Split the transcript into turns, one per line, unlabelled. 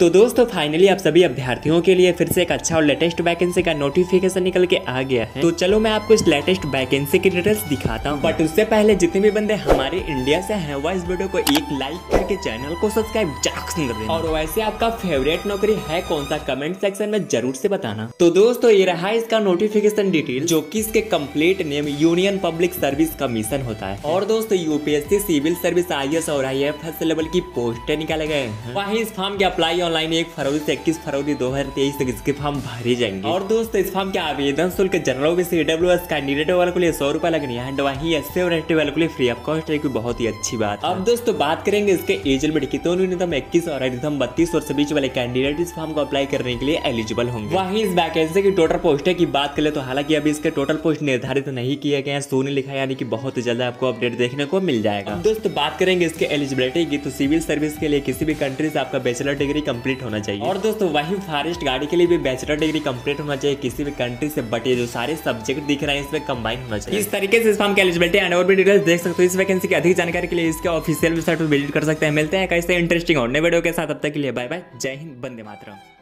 तो दोस्तों फाइनली आप सभी अभ्यर्थियों के लिए फिर से एक अच्छा और लेटेस्ट वैकेंसी का नोटिफिकेशन निकल के आ गया है। तो चलो मैं आपको इस लेटेस्ट वैकेंसी की डिटेल्स दिखाता हूँ। बट उससे पहले जितने भी बंदे हमारे इंडिया से हैं वह इस वीडियो को एक लाइक करके चैनल को सब्सक्राइब ज़रूर और वैसे आपका फेवरेट नौकरी है कौन सा कमेंट सेक्शन में ज़रूर से बताना। तो दोस्तों, ये रहा इसका नोटिफिकेशन डिटेल जो की इसके complete name Union Public Service Commission होता है। और दोस्तों यूपीएससी सिविल सर्विस आई और आई एफ़ लेवल की पोस्टें निकाले गए वही इस फॉर्म की अप्लाई ऑनलाइन एक फरवरी से इक्कीस फरवरी दो हज़ार तेईस तक इसके फॉर्म भरे जाएँगे। और दोस्तों इस फॉर्म के आवेदन शुल्क general OBC W S candidate वालों के लिए सौ रुपए लगनी है। एंड वही एस सी और एस वालों के लिए फ्री ऑफ़ कॉस्ट है बहुत ही अच्छी बात अब दोस्तों बात करेंगे इसके एज लिमिट की। तो न्यूनतम इक्कीस और अधिकतम बत्तीस वर्ष बीच वाले कैंडिडेट इस फॉर्म को अप्लाई करने के लिए एलिजिबल होंगे। वहीं इस वैकेंसी की टोटल पोस्ट की बात करें तो हालाँकि अभी इसके टोटल पोस्ट निर्धारित नहीं किए गए हैं। सोने लिखा यानी कि बहुत जल्द आपको अपडेट देखने को मिल जाएगा। दोस्तों बात करेंगे इसके एलिजिबिलिटी की। तो सिविल सर्विस के लिए किसी भी कंट्री से आपका बैचलर डिग्री कंप्लीट होना चाहिए। और दोस्तों वही फॉरेस्ट गाड़ी के लिए भी बैचलर डिग्री कंप्लीट होना चाहिए किसी भी कंट्री से बट ये जो सारे सब्जेक्ट दिख रहे हैं इसमें कंबाइन होना चाहिए। इस तरीके से इस फॉर्म की एलिजिबिलिटी एंड और भी डिटेल्स देख सकते हो इस वैकेंसी की अधिक जानकारी के लिए इसके ऑफिशियल वेबसाइट पर विज़िट कर सकते हैं। मिलते हैं कैसे इंटरेस्टिंग और नए वीडियो के साथ अब तक के लिए बाय बाय जय हिंद बंदे मातरम।